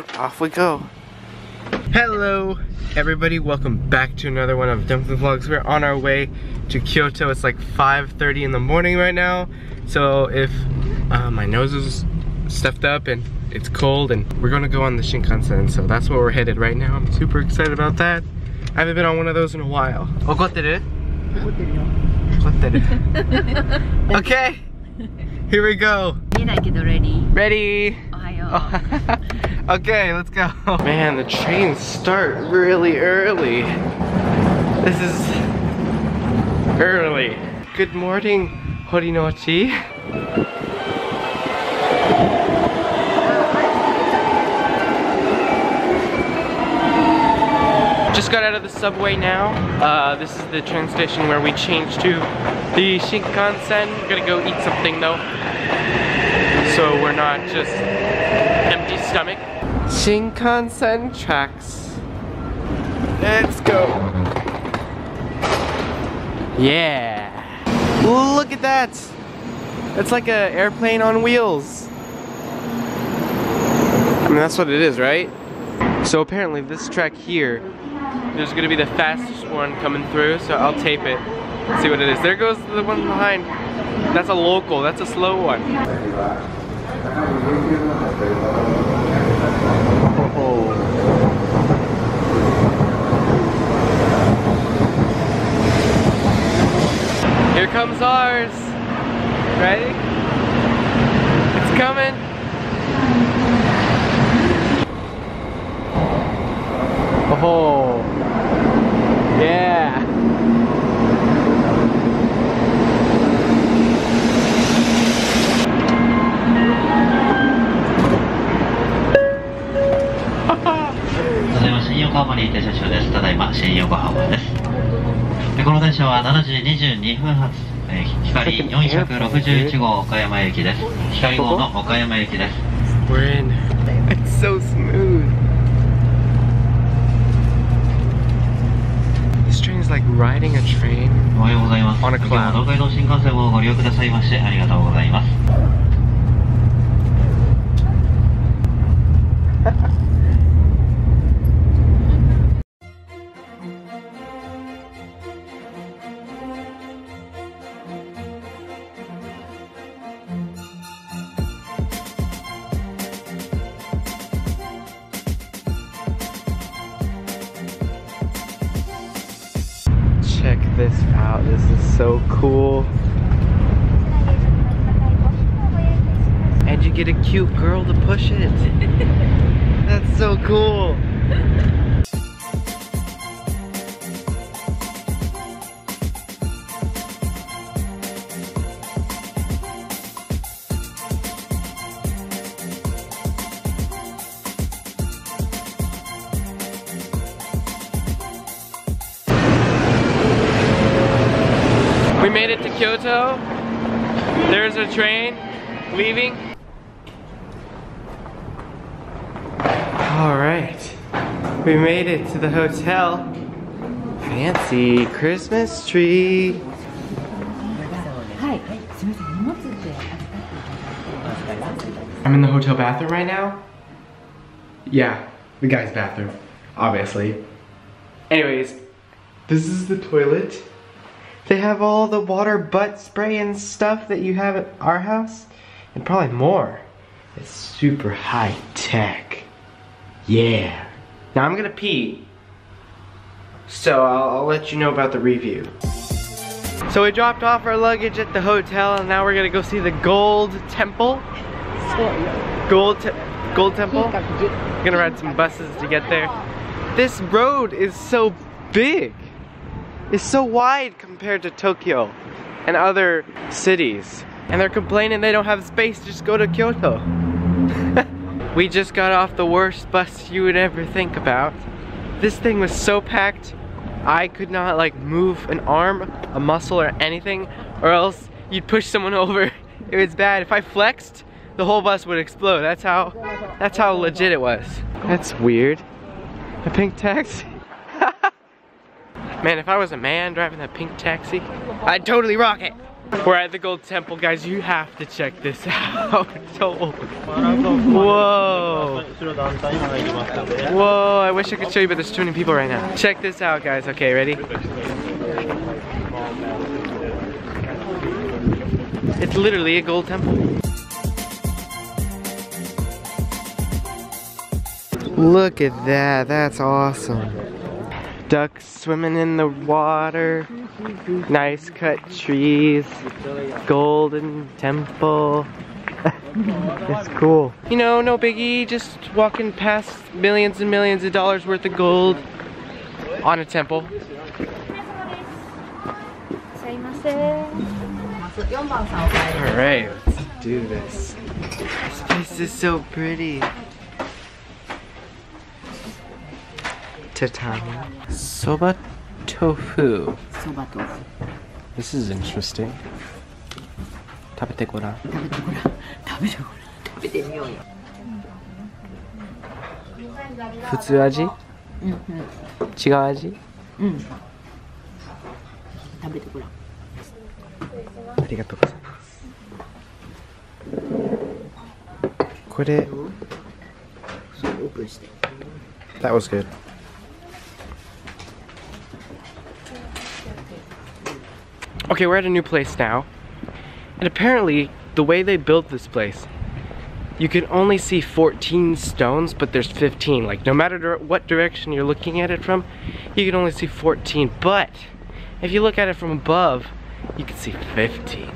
right, off we go. Hello, everybody. Welcome back to another one of Dumpling Vlogs. We're on our way to Kyoto. It's like 5.30 in the morning right now. So if uh, my nose is stuffed up and it's cold and we're gonna go on the Shinkansen. So that's where we're headed right now. I'm super excited about that. I haven't been on one of those in a while. Oh, eh? Okay, here we go. Ready. Ready. Okay, let's go. Man, the trains start really early. This is early. Good morning, Horinoti. Just got out of the subway now. Uh, this is the train station where we changed to the Shinkansen. We're gonna go eat something though. So we're not just empty stomach. Shinkansen tracks. Let's go. Yeah. Look at that. It's like an airplane on wheels. I mean, that's what it is, right? So apparently this track here, there's gonna be the fastest one coming through, so I'll tape it. See what it is. There goes the one behind. That's a local, that's a slow one. Comes ours. Ready? 分発、えー光461号岡山駅です。光号の岡山駅です。We're in. It's so smooth. This train's like riding a train. おはようございます。On a cloud. 東海道新幹線をご利用くださいましてありがとうございます。This out. This is so cool. And you get a cute girl to push it. That's so cool. Kyoto. There's a train leaving. All right, we made it to the hotel. Fancy Christmas tree. I'm in the hotel bathroom right now. Yeah, the guy's bathroom, obviously. Anyways, this is the toilet. They have all the water butt spray and stuff that you have at our house, and probably more. It's super high tech. Yeah. Now I'm gonna pee. So I'll, I'll let you know about the review. So we dropped off our luggage at the hotel and now we're gonna go see the Gold Temple. Gold, te Gold Temple. We're gonna ride some buses to get there. This road is so big. It's so wide compared to Tokyo and other cities. And they're complaining they don't have space to just go to Kyoto. we just got off the worst bus you would ever think about. This thing was so packed, I could not like move an arm, a muscle or anything, or else you'd push someone over. It was bad. If I flexed, the whole bus would explode. That's how, that's how legit it was. That's weird. A pink taxi? Man, if I was a man driving that pink taxi, I'd totally rock it. We're at the Gold Temple, guys. You have to check this out. Whoa. Whoa, I wish I could show you, but there's too many people right now. Check this out, guys. Okay, ready? It's literally a gold temple. Look at that, that's awesome. Ducks swimming in the water, nice cut trees, golden temple. it's cool. You know, no biggie, just walking past millions and millions of dollars worth of gold on a temple. Alright, let's do this. This place is so pretty. Tatami. Soba tofu. そば豆腐 This is interesting. 食べてごらん。食べてごらん食べてごらん食べてみようよ普通味？うんうん違う味？うん食べてごらんありがとうございます。これ、that was good. Okay, we're at a new place now. And apparently, the way they built this place, you can only see 14 stones, but there's 15. Like, no matter what direction you're looking at it from, you can only see 14. But, if you look at it from above, you can see 15.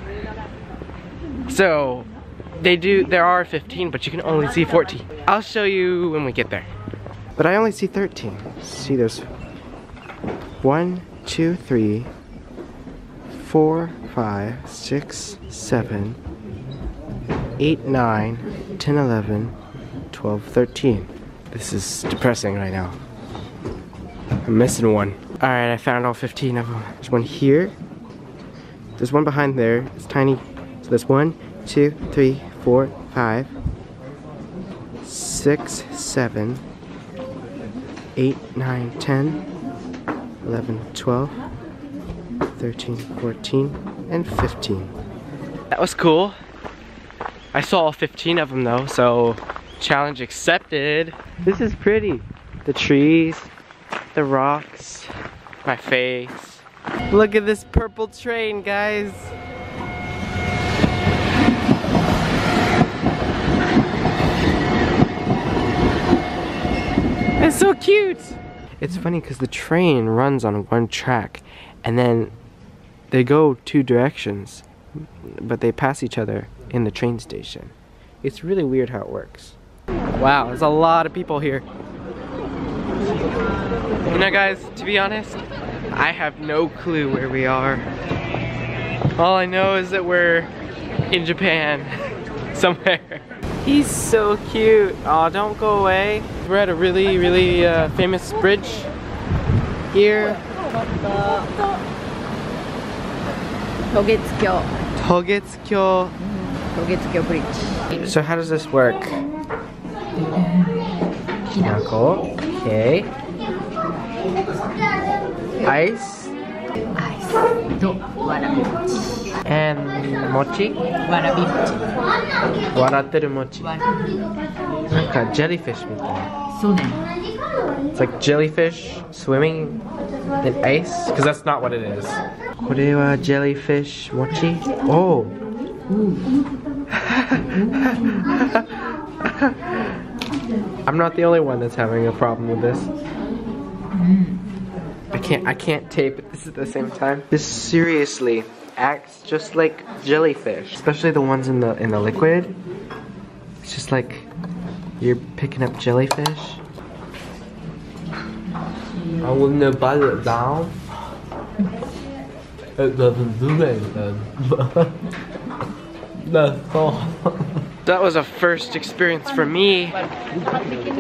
So, they do, there are 15, but you can only see 14. I'll show you when we get there. But I only see 13. See, there's one, two, three, four, five, six, seven, eight, nine, 10, 11, 12, 13. This is depressing right now. I'm missing one. Alright, I found all 15 of them. There's one here. There's one behind there. It's tiny. So there's one, two, three, four, five, six, seven, 8, 9, 10, 11, 12, 13, 14, and 15. That was cool. I saw all 15 of them though, so challenge accepted. This is pretty. The trees, the rocks, my face. Look at this purple train, guys. It's so cute. It's funny because the train runs on one track and then they go two directions, but they pass each other in the train station. It's really weird how it works. Wow, there's a lot of people here. You know guys, to be honest, I have no clue where we are. All I know is that we're in Japan, somewhere. He's so cute. Oh, don't go away. We're at a really, really uh, famous bridge here. 渡月橋 Togetsukyo. 渡月橋ブリッジ So how does this work? Kinako. Okay. Ice アイスとわらび餅 and mochi? Warabi mochi. waratteru mochi. Like jellyfish It's like jellyfish swimming in ice, because that's not what it is. Kore wa jellyfish mochi? Oh! I'm not the only one that's having a problem with this. Mm. I can't I can't tape this at the same time. This seriously acts just like jellyfish, especially the ones in the in the liquid. It's just like you're picking up jellyfish. I wouldn't have bite it down. It doesn't do anything. That's all. That was a first experience for me.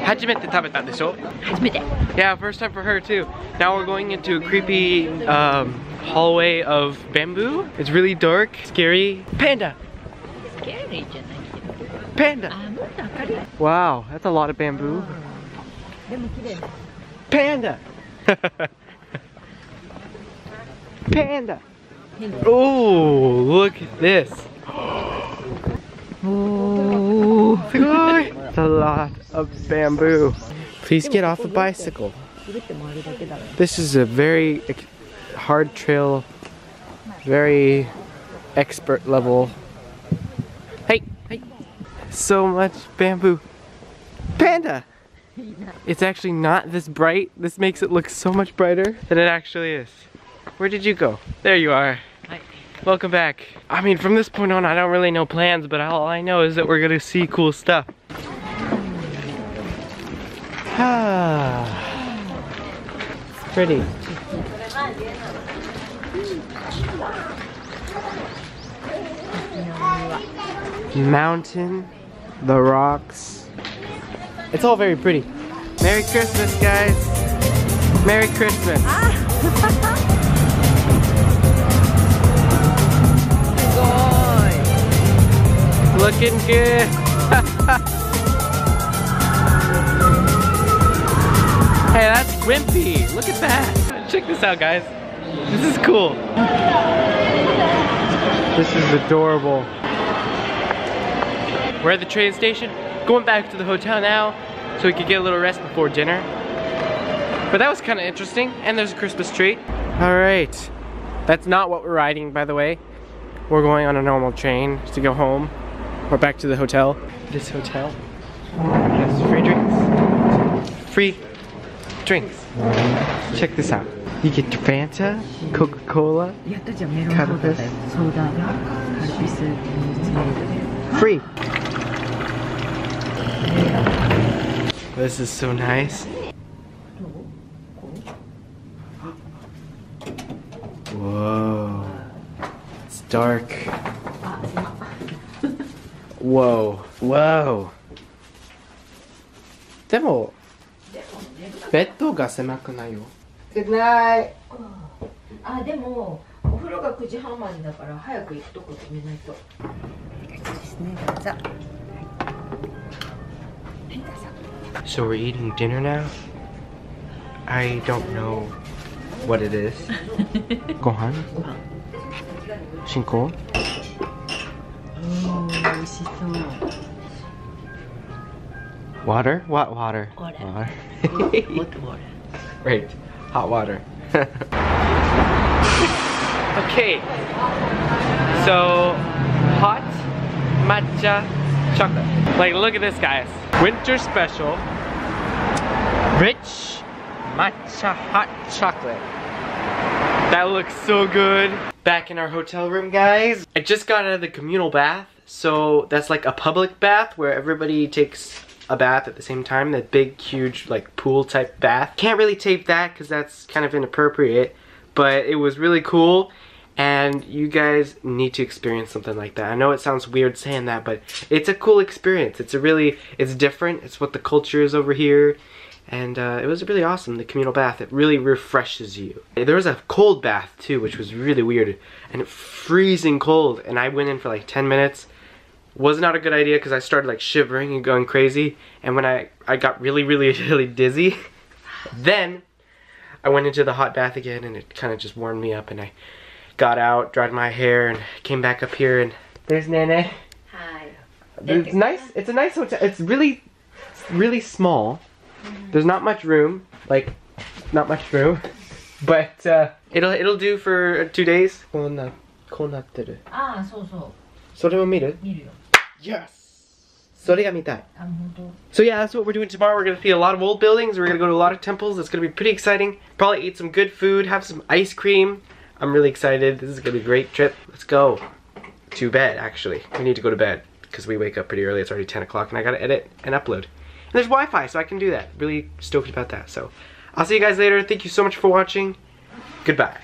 Hajimete tabeta desu? Hajimete. Yeah, first time for her too. Now we're going into a creepy um, hallway of bamboo. It's really dark, scary. Panda! Scary, Panda! Ah, wow, that's a lot of bamboo. Panda! Panda! Oh, look at this. Oh, it's a lot of bamboo. Please get off a bicycle. This is a very hard trail, very expert level. Hey, hey. So much bamboo. Panda! It's actually not this bright. This makes it look so much brighter than it actually is. Where did you go? There you are. Welcome back. I mean, from this point on, I don't really know plans, but all I know is that we're gonna see cool stuff. Ah, it's pretty. Mountain, the rocks. It's all very pretty. Merry Christmas, guys. Merry Christmas. Ah. Looking good. hey, that's Wimpy. Look at that. Check this out, guys. This is cool. This is adorable. We're at the train station. Going back to the hotel now so we could get a little rest before dinner. But that was kind of interesting. And there's a Christmas tree. All right. That's not what we're riding, by the way. We're going on a normal train to go home. Or back to the hotel. This hotel has free drinks. Free drinks. Check this out. You get Fanta, Coca-Cola, Calpis. Free! This is so nice. Whoa. It's dark. Whoa. Whoa. でも、ベッドが狭くないよ。Good night. あでもお風呂が9時半までだから早く行くとこ決めないとです So we're eating dinner now? I don't know what it is. Gohan? Shinko? おー美味しそう Water? What water? Water. Water. Water right. Hot water. okay. So, hot matcha chocolate. Like, look at this, guys. Winter special. Rich matcha hot chocolate. That looks so good. Back in our hotel room, guys. I just got out of the communal bath. So that's like a public bath where everybody takes a bath at the same time. That big, huge, like pool type bath. Can't really tape that because that's kind of inappropriate. But it was really cool. And you guys need to experience something like that. I know it sounds weird saying that, but it's a cool experience. It's a really, it's different. It's what the culture is over here and uh, it was really awesome the communal bath it really refreshes you there was a cold bath too which was really weird and freezing cold and i went in for like 10 minutes was not a good idea because i started like shivering and going crazy and when i i got really really really dizzy then i went into the hot bath again and it kind of just warmed me up and i got out dried my hair and came back up here and there's nene はい it's nice. It's a nice hotel. It's really, really small. There's not much room. Like, not much room. But uh, it'll it'll do for two days. こんなこうなってる。ああそうそうそれを見る？見るよ Yes. So they got me that. So yeah, that's what we're doing tomorrow. We're going to see a lot of old buildings. We're going to go to a lot of temples. It's going to be pretty exciting. Probably eat some good food, have some ice cream. I'm really excited. This is going to be a great trip. Let's go to bed, actually. We need to go to bed because we wake up pretty early. It's already 10 o'clock and I got to edit and upload. And there's Wi-Fi, so I can do that. Really stoked about that. So I'll see you guys later. Thank you so much for watching. Goodbye.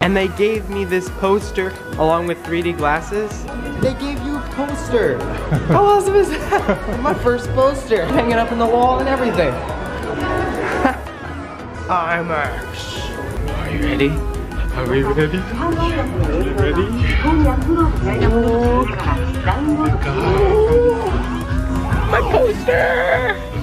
And they gave me this poster along with 3D glasses. They gave you poster. How awesome is that? My first poster hanging up on the wall and everything. IMAX. Are you ready? Are we ready? Are we ready? Oh, My poster!